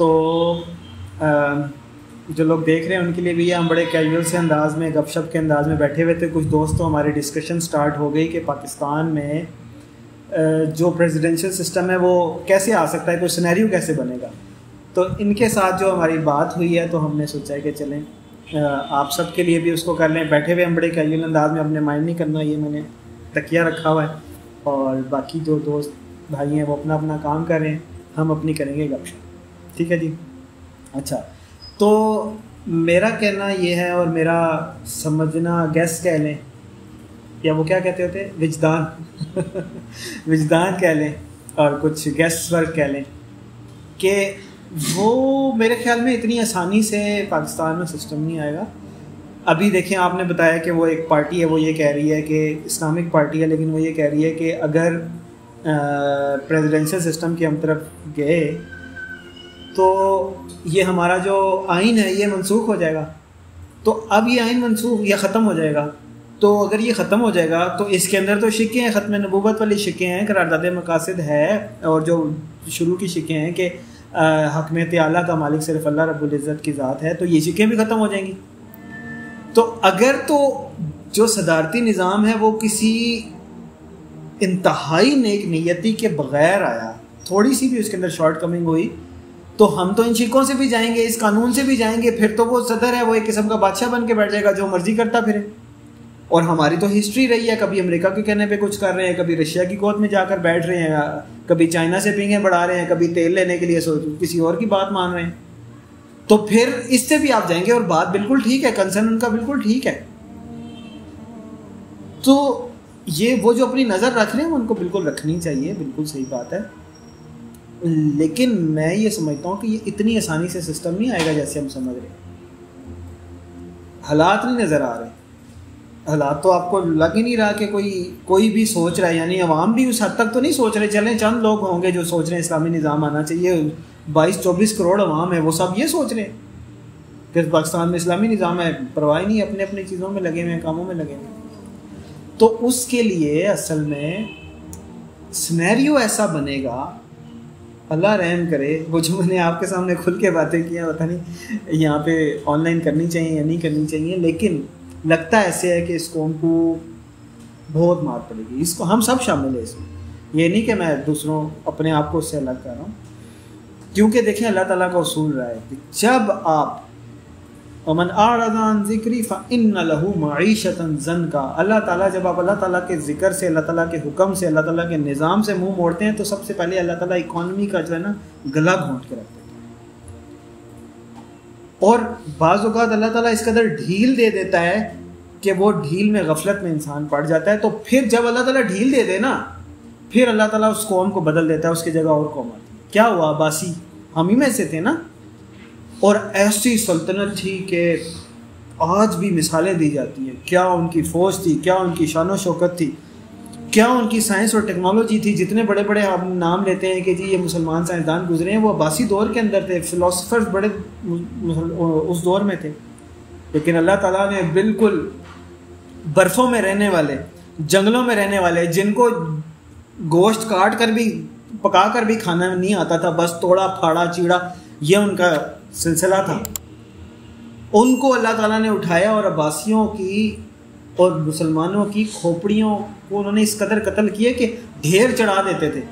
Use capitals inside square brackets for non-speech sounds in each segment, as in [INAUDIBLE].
तो जो लोग देख रहे हैं उनके लिए भी हम बड़े कैजुअल से अंदाज में, गपशप के अंदाज में बैठे हुए थे। कुछ दोस्तों तो हमारी डिस्कशन स्टार्ट हो गई कि पाकिस्तान में जो प्रेसिडेंशियल सिस्टम है वो कैसे आ सकता है, कोई सिनेरियो कैसे बनेगा? तो इनके साथ जो हमारी बात हुई है तो हमने सोचा है कि चलें आप सब के लिए भी उसको कर लें। बैठे हुए हम बड़े कैजुअल अंदाज में, अपने माइंड नहीं करना, ये मैंने तकिया रखा हुआ है। और बाकी जो दोस्त भाई हैं, वो अपना अपना काम कर रहे हैं, हम अपनी करेंगे गपशप। ठीक है जी। अच्छा तो मेरा कहना ये है और मेरा समझना गैस कह लें, या वो क्या कहते होते? विजदान। [LAUGHS] विजदान कह लें और कुछ गैस वर्क कह लें कि वो मेरे ख्याल में इतनी आसानी से पाकिस्तान में सिस्टम नहीं आएगा। अभी देखें, आपने बताया कि वो एक पार्टी है, वो ये कह रही है कि इस्लामिक पार्टी है, लेकिन वो ये कह रही है कि अगर प्रेसिडेंशियल सिस्टम की हम तरफ़ गए तो ये हमारा जो आइन है, ये मनसूख हो जाएगा। तो अब ये आइन मनसूख या ख़त्म हो जाएगा। तो अगर ये ख़त्म हो जाएगा तो इसके अंदर तो शिक्के हैं, ख़त्म नबूबत वाली शिक्के हैं, करारदाद मकासद है, और जो शुरू की शिक्के हैं कि हकमत आला का मालिक सिर्फ़ अल्लाह रबुल्ज़त की ज़ात है तो ये शिक्के भी ख़त्म हो जाएँगी। तो अगर तो जो सदारती निज़ाम है, वो किसी इंतहाई नेक नीयती के बगैर आया, थोड़ी सी भी उसके अंदर शॉर्ट कमिंग हुई तो हम तो इन शिकों से भी जाएँगे, इस कानून से भी जाएँगे, फिर तो वो सदर है, वो एक किस्म का बादशाह बन के बैठ जाएगा, जो मर्ज़ी करता फिर। और हमारी तो हिस्ट्री रही है, कभी अमेरिका के कहने पे कुछ कर रहे हैं, कभी रशिया की गोद में जाकर बैठ रहे हैं, कभी चाइना से पिंगे बढ़ा रहे हैं, कभी तेल लेने के लिए सोच, किसी और की बात मान रहे हैं। तो फिर इससे भी आप जाएँगे, और बात बिल्कुल ठीक है कंसर्न उनका बिल्कुल ठीक है। तो ये वो जो अपनी नज़र रख रहे हैं, उनको बिल्कुल रखनी चाहिए, बिल्कुल सही बात है। लेकिन मैं ये समझता हूँ कि ये इतनी आसानी से सिस्टम नहीं आएगा जैसे हम समझ रहे हालात नहीं नज़र आ रहे। हालात तो आपको लग ही नहीं रहा कि कोई कोई भी सोच रहा है, यानी अवाम भी उस हद तक तो नहीं सोच रहे, चलें, चंद लोग होंगे जो सोच रहे हैं इस्लामी निज़ाम आना चाहिए, बाईस चौबीस करोड़ अवाम है, वो सब ये सोच रहे हैं। कि पाकिस्तान में इस्लामी निज़ाम है, परवाह नहीं अपने अपनी चीज़ों में लगे हुए हैं, कामों में लगे हुए हैं। तो उसके लिए असल में स्नैरियो ऐसा बनेगा अल्लाह रहम करे, वो जो मैंने आपके सामने खुल के बातें किया पता नहीं, यहाँ पे ऑनलाइन करनी चाहिए या नहीं करनी चाहिए, लेकिन लगता ऐसे है कि इस कौम को बहुत मार पड़ेगी। इसको हम सब शामिल है इसमें। ये नहीं कि मैं दूसरों, अपने आप को उससे अलग कर रहा हूँ। क्योंकि देखें, अल्लाह ताला का उसूल रहा है जब आप अमन आरदान ज़िक्री फ़िन लहू मीशतन जन का। अल्लाह ताला जब आप अल्लाह ताला के ज़िक्र से, अल्लाह ताला के हुक्म से, अल्लाह ताला के निज़ाम से मुँह मोड़ते हैं तो सबसे पहले अल्लाह ताला इकॉनमी का जो है ना, गला घोंट के रखते हैं। और बाज़ात अल्लाह ताला इस कदर ढील दे देता है कि वो ढील में गफलत में इंसान पड़ जाता है तो फिर जब अल्लाह ताला ढील दे दे ना, फिर अल्लाह ताला उस कौम को बदल देता है, उसकी जगह और कौम आती है। क्या हुआ, अब्बासी? हम ही में से थे ना? और ऐसी सल्तनत थी कि आज भी मिसालें दी जाती हैं। क्या उनकी फ़ौज थी, क्या उनकी शान शौकत थी, क्या उनकी साइंस और टेक्नोलॉजी थी। जितने बड़े बड़े आप नाम लेते हैं कि जी ये मुसलमान साइंसदान गुजरे हैं, वो अब्बासी दौर के अंदर थे। फ़िलासफ़र्स बड़े उस दौर में थे। लेकिन अल्लाह ताला ने बिल्कुल बर्फ़ों में रहने वाले, जंगलों में रहने वाले, जिनको गोश्त काट कर भी पका कर भी खाना नहीं आता था, बस तोड़ा, फाड़ा, चीड़ा, ये उनका सिलसिला था। उनको अल्लाह ताला ने उठाया और अब्बासियों की और मुसलमानों की खोपड़ियों को उन्होंने इस कदर कत्ल किए कि ढेर चढ़ा देते थे।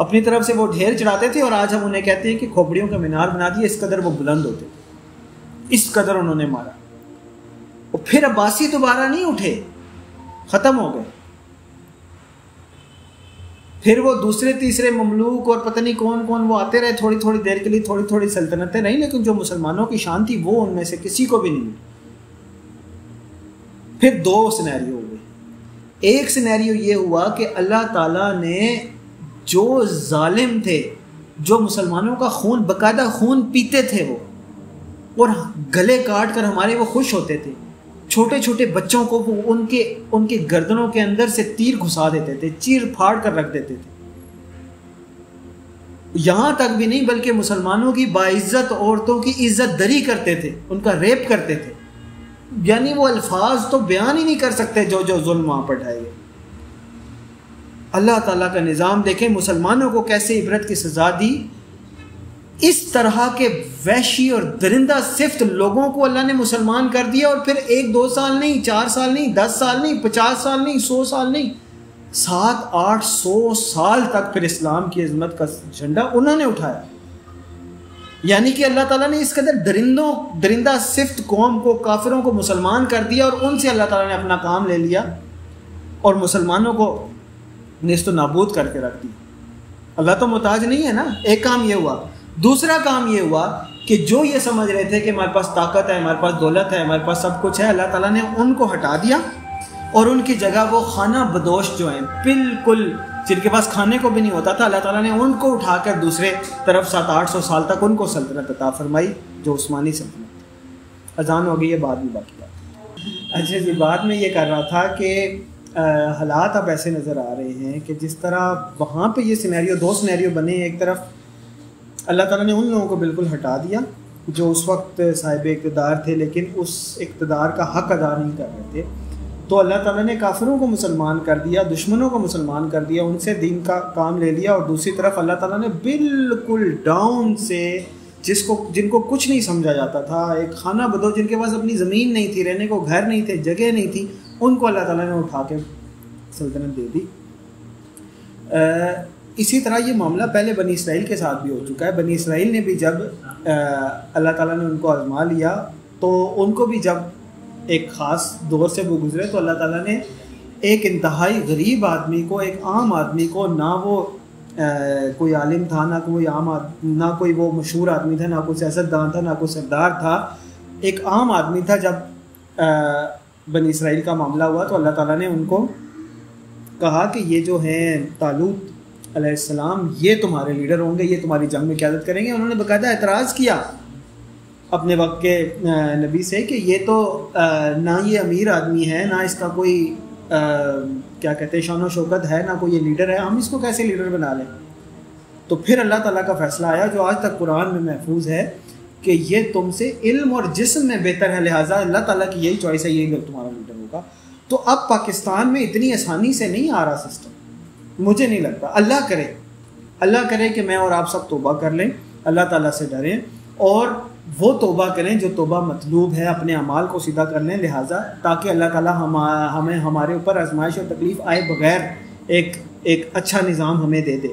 अपनी तरफ़ से वो ढेर चढ़ाते थे और आज हम उन्हें कहते हैं कि खोपड़ियों का मीनार बना दिए इस कदर वो बुलंद होते थे। इस कदर उन्होंने मारा। और फिर अब्बासी दोबारा नहीं उठे। ख़त्म हो गए। फिर वो दूसरे, तीसरे ममलूक और पता नहीं कौन कौन वो आते रहे थोड़ी थोड़ी देर के लिए, थोड़ी थोड़ी सल्तनतें रही, लेकिन जो मुसलमानों की शान थी, वो उनमें से किसी को भी नहीं मिली फिर दो सिनेरियो हुए एक सिनेरियो ये हुआ कि अल्लाह ताला ने जो जालिम थे, जो मुसलमानों का खून, बकायदा खून पीते थे वो, और गले काट कर हमारे वो खुश होते थे छोटे छोटे बच्चों को वो उनके उनके गर्दनों के अंदर से तीर घुसा देते थे, चीर फाड़ कर रख देते थे। यहाँ तक भी नहीं, बल्कि मुसलमानों की बाइज्जत, औरतों की इज़्ज़त दरी करते थे, उनका रेप करते थे। यानी वो अल्फाज तो बयान ही नहीं कर सकते जो जो जुल्म वहाँ पर ढाए अल्लाह ताला का निज़ाम देखें, मुसलमानों को कैसे इबरत की सज़ा दी इस तरह के वैशी और दरिंदा सिफ्त लोगों को अल्लाह ने मुसलमान कर दिया और फिर एक, दो साल नहीं, चार साल नहीं, दस साल नहीं, पचास साल नहीं, सौ साल नहीं, सात, आठ, सौ साल तक फिर इस्लाम की अजमत का झंडा उन्होंने उठाया। यानी कि अल्लाह ताला ने इस कदर दरिंदों, दरिंदा सिफ्त कौम को, काफिरों को मुसलमान कर दिया और उनसे अल्लाह ताला ने अपना काम ले लिया और मुसलमानों को नस्त नाबूद करके रख दिया। अल्लाह तो मोहताज नहीं है ना? एक काम ये हुआ दूसरा काम ये हुआ कि जो ये समझ रहे थे कि हमारे पास ताकत है, हमारे पास दौलत है, हमारे पास सब कुछ है, अल्लाह ताला ने उनको हटा दिया और उनकी जगह वो खाना बदोश जो हैं, बिल्कुल जिनके पास खाने को भी नहीं होता था, अल्लाह ताला ने उनको उठाकर दूसरे तरफ़ सात आठ सौ साल तक उनको सल्तनत अता फरमाई, जो उस्मानी सल्तनत अजान हो गई है बाद में बाकी बात अच्छा जी, बाद में ये कर रहा था कि हालात अब ऐसे नज़र आ रहे हैं कि जिस तरह वहाँ पे ये सिनेरियो, दो सिनेरियो बने एक तरफ़ अल्लाह ताला ने उन लोगों को बिल्कुल हटा दिया, जो उस वक्त साहिब इकतदार थे, लेकिन उस इकतदार का हक अदा नहीं कर रहे थे। तो अल्लाह ताला ने काफिरों को मुसलमान कर दिया, दुश्मनों को मुसलमान कर दिया, उनसे दीन का काम ले लिया, और दूसरी तरफ़ अल्लाह ताला ने बिल्कुल डाउन से जिसको, जिनको कुछ नहीं समझा जाता था, एक खाना बदो जिनके पास अपनी ज़मीन नहीं थी, रहने को घर नहीं थे, जगह नहीं थी, उनको अल्लाह ताला ने उठा के सल्तनत दे दी। इसी तरह ये मामला पहले बनी इसराइल के साथ भी हो चुका है। बनी इसराइल ने भी जब अल्लाह ताला ने उनको आजमा लिया तो उनको भी जब एक ख़ास दौर से वो गुजरे तो अल्लाह ताला ने एक इंतहाई गरीब आदमी को एक आम आदमी को ना वो आ, कोई आलिम था ना कोई आम ना कोई वो मशहूर आदमी था ना कोई सियासतदान था ना कोई सरदार था। एक आम आदमी था जब बनी इसराइल का मामला हुआ तो अल्लाह ताला ने उनको कहा कि ये जो हैं तालूत अलैहिस्सलाम ये तुम्हारे लीडर होंगे, ये तुम्हारी जंग में क्यादत करेंगे। उन्होंने बाकायदा एतराज़ किया अपने वक्त के नबी से कि ये तो ना ये अमीर आदमी है, ना इसका कोई क्या कहते हैं, शान शौकत है, ना कोई ये लीडर है, हम इसको कैसे लीडर बना लें? तो फिर अल्लाह ताला का फ़ैसला आया, जो आज तक कुरान में महफूज है कि ये तुमसे इल्म और जिस्म में बेहतर है, लिहाजा अल्लाह ताला की यही चॉइस है, यही तुम्हारा लीडर होगा। तो अब पाकिस्तान में इतनी आसानी से नहीं आ रहा सिस्टम मुझे नहीं लगता। अल्लाह करे। अल्लाह करे कि मैं और आप सब तोबा कर लें। अल्लाह ताला से डरें। और वो तोबा करें जो तोबा मतलूब है, अपने अमाल को सीधा कर लें। लिहाजा ताकि अल्लाह ताला हम, हमें हमारे ऊपर आजमाइश और तकलीफ़ आए बगैर एक एक अच्छा निज़ाम हमें दे दे।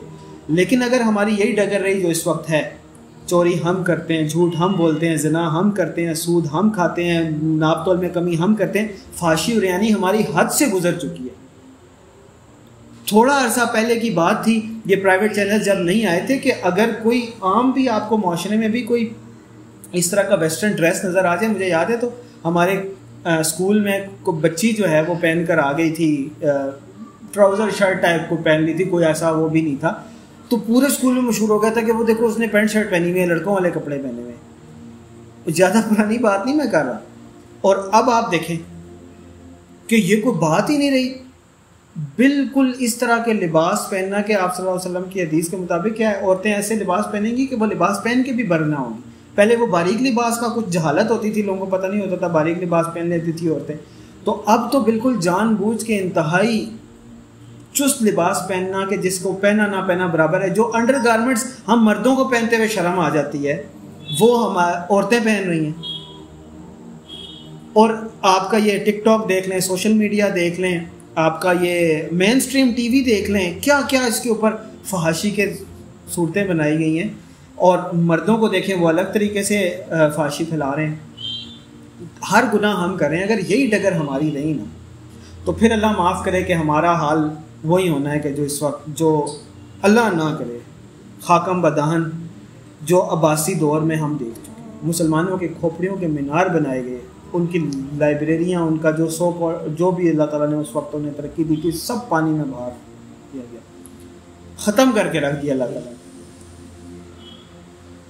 लेकिन अगर हमारी यही डगर रही जो इस वक्त है, चोरी हम करते हैं, झूठ हम बोलते हैं, जना हम करते हैं, सूद हम खाते हैं नाप तोल में कमी हम करते हैं, फाशी और यानी हमारी हद से गुजर चुकी है। थोड़ा अरसा पहले की बात थी ये प्राइवेट चैनल जब नहीं आए थे कि अगर कोई आम भी आपको माशरे में भी कोई इस तरह का वेस्टर्न ड्रेस नज़र आ जाए मुझे याद है तो हमारे आ, स्कूल में को बच्ची जो है वो पहन कर आ गई थी ट्राउज़र शर्ट टाइप को पहन ली थी कोई ऐसा वो भी नहीं था। तो पूरे स्कूल में मशहूर हो गया था कि वो देखो उसने पैंट शर्ट पहनी हुई है लड़कों वाले कपड़े पहने हुए ज़्यादा पुरानी बात नहीं मैं कर रहा। और अब आप देखें कि ये कोई बात ही नहीं रही। बिल्कुल इस तरह के लिबास पहनना कि आप सल्लल्लाहु अलैहि वसल्लम की हदीस के मुताबिक क्या है? औरतें ऐसे लिबास पहनेंगी कि वो लिबास पहन के भी बरना होंगी। पहले वो बारीक लिबास का कुछ जहालत होती थी, लोगों को पता नहीं होता था बारीक लिबास पहन लेती थी औरतें। तो अब तो बिल्कुल जानबूझ के इंतहाई चुस्त लिबास पहनना कि जिसको पहना ना पहना बराबर है, जो अंडर गारमेंट्स हम मर्दों को पहनते हुए शर्म आ जाती है, वो हम औरतें पहन रही हैं। और आपका ये टिकटॉक देख लें सोशल मीडिया देख लें आपका ये मेन स्ट्रीम टीवी देख लें क्या क्या इसके ऊपर फहाशी के सूरतें बनाई गई हैं और मर्दों को देखें, वो अलग तरीके से फाशी फैला रहे हैं। हर गुनाह हम करें अगर यही डगर हमारी नहीं ना तो फिर अल्लाह माफ़ करे कि हमारा हाल वही होना है कि जो इस वक्त, जो अल्लाह ना करे। खाकम बदहन जो अब्बासी दौर में हम देख चुके मुसलमानों के खोपड़ियों के मीनार बनाए गए। उनकी लाइब्रेरियाँ उनका जो सो जो भी अल्लाह ताला ने उस वक्त उन्हें तरक्की दी थी सब पानी में बाहर किया गया। ख़त्म करके रख दिया अल्लाह ताला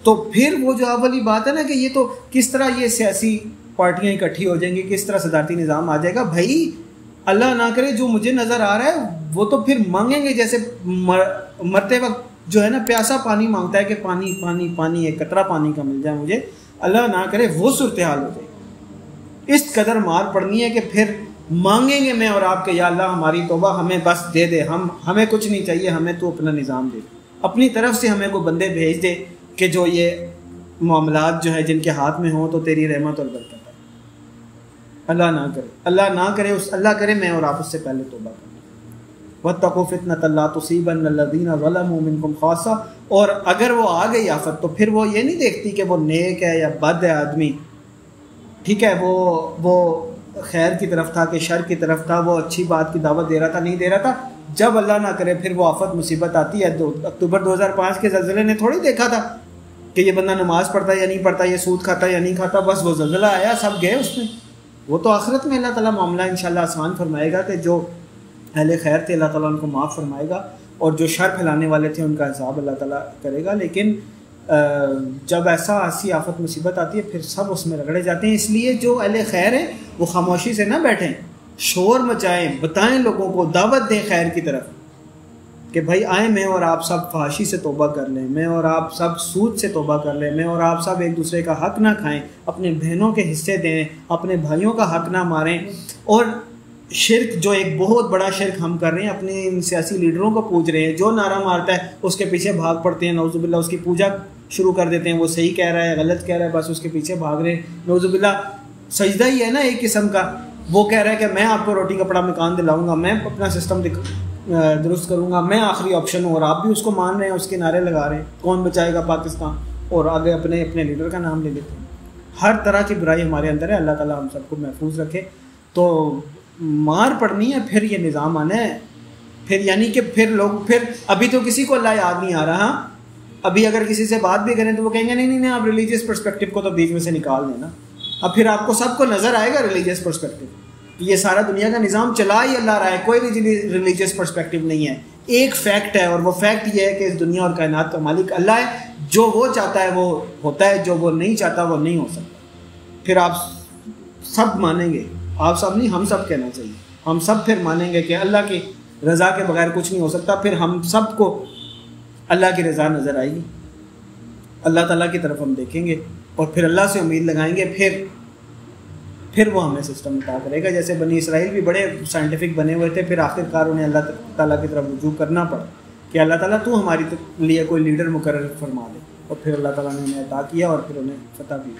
तो फिर वो जो वाली बात है ना कि ये तो किस तरह ये सियासी पार्टियाँ इकट्ठी हो जाएँगी किस तरह सदारती निज़ाम आ जाएगा भाई अल्लाह ना करे जो मुझे नज़र आ रहा है वो तो फिर मांगेंगे जैसे मर, मरते वक्त जो है ना प्यासा पानी माँगता है कि पानी पानी पानी एक कतरा पानी का मिल जाए मुझे अल्लाह ना करे वो सूरत हाल हो जाए। इस कदर मार पड़नी है कि फिर मांगेंगे मैं और आपके, या अल्लाह हमारी तोबा हमें बस दे दे, हम, हमें कुछ नहीं चाहिए, हमें तो अपना निज़ाम दे। अपनी तरफ़ से हमें कोई बंदे भेज दे कि जो ये मामला जो है, जिनके हाथ में हों तो तेरी रहमत और बरकत है। अल्लाह ना करे, अल्लाह ना करे उस, अल्लाह करे मैं और आप उससे पहले तोबा करें वह तकोफ़ितना तल्ला तसीबन खासा। और अगर वो आ गई आफत तो फिर वो ये नहीं देखती कि वो नेक है या बद है आदमी। ठीक है, वो वो खैर की तरफ़ था कि शर की तरफ़ था, वो अच्छी बात की दावत दे रहा था, नहीं दे रहा था। जब अल्लाह ना करे, फिर वो आफत मुसीबत आती है। दो, अक्टूबर 2005 के जल्जले ने थोड़ी देखा था कि ये बंदा नमाज़ पढ़ता या नहीं पढ़ता, ये सूद खाता या नहीं खाता, बस वो जल्जला आया, सब गए उसमें। वो तो आखिरत में अल्लाह ताला मामला इन आसान फरमाएगा कि जो अहल खैर थे, अल्लाह ताला उनको माफ़ फरमाएगा और जो शर फैलाने वाले थे, उनका हिसाब अल्लाह ताला करेगा। लेकिन जब ऐसा ऐसी आफत मुसीबत आती है, फिर सब उसमें रगड़े जाते हैं। इसलिए जो अहल खैर हैं, वो खामोशी से ना बैठें। शोर मचाएँ, बताएँ लोगों को, दावत दें खैर की तरफ़। कि भाई, आए, मैं और आप सब फाशी से तोबा कर लें, मैं और आप सब सूद से तोबा कर लें, मैं और आप सब एक दूसरे का हक ना खाएँ, अपने बहनों के हिस्से दें, अपने भाइयों का हक ना मारें। और शिरक जो एक बहुत बड़ा शिरक हम कर रहे हैं, अपने इन सियासी लीडरों को पूछ रहे हैं, जो नारा मारता है, उसके पीछे भाग पड़ते हैं नौजुबिल्ला उसकी पूजा शुरू कर देते हैं। वो सही कह रहा है, गलत कह रहा है, बस उसके पीछे भाग रहे हैं। नौजुबिल्ला सजदा ही है ना एक किस्म का। वो कह रहा है कि मैं आपको रोटी कपड़ा मकान दिलाऊँगा, मैं अपना सिस्टम दुरुस्त करूँगा, मैं आखिरी ऑप्शन हूँ और आप भी उसको मान रहे हैं, उसके नारे लगा रहे हैं। कौन बचाएगा पाकिस्तान? और आगे अपने अपने लीडर का नाम ले लेते हैं। हर तरह की बुराई हमारे अंदर है, अल्लाह ताला हम सबको महफूज रखे। तो मार पड़नी है, फिर ये निज़ाम आना है। फिर यानी कि फिर लोग, फिर अभी तो किसी को अल्लाह याद नहीं आ रहा अभी अगर किसी से बात भी करें तो वो कहेंगे, नहीं नहीं नहीं, आप रिलीजियस परस्पेक्टिव को तो बीच में से निकाल देना। अब फिर आपको सबको नज़र आएगा रिलीजियस परस्पेक्टिव ये सारा दुनिया का निज़ाम चला ही अल्लाह रहा है, कोई भी रिलीजियस परस्पेक्टिव नहीं है। एक फैक्ट है और वो फैक्ट ये है कि इस दुनिया और कायनात का मालिक अल्लाह है। जो वो चाहता है वो होता है, जो वो नहीं चाहता वो नहीं हो सकता। फिर आप सब मानेंगे, आप सब नहीं, हम सब कहना चाहिए। हम सब फिर मानेंगे कि अल्लाह की रज़ा के बगैर कुछ नहीं हो सकता। फिर हम सबको अल्लाह की रज़ा नज़र आएगी। अल्लाह ताला की तरफ़ हम देखेंगे और फिर अल्लाह से उम्मीद लगाएँगे, फिर फिर वो हमें सिस्टम अता करेगा। जैसे बनी इसराइल भी बड़े साइंटिफिक बने हुए थे, फिर आखिरकार उन्हें अल्लाह ताला की तरफ़ रुजू करना पड़ा कि अल्लाह ताला, तू हमारी लिए कोई लीडर मुकर फरमा दे। और फिर अल्लाह ताला ने उन्हें अदा किया और फिर उन्हें फतह भी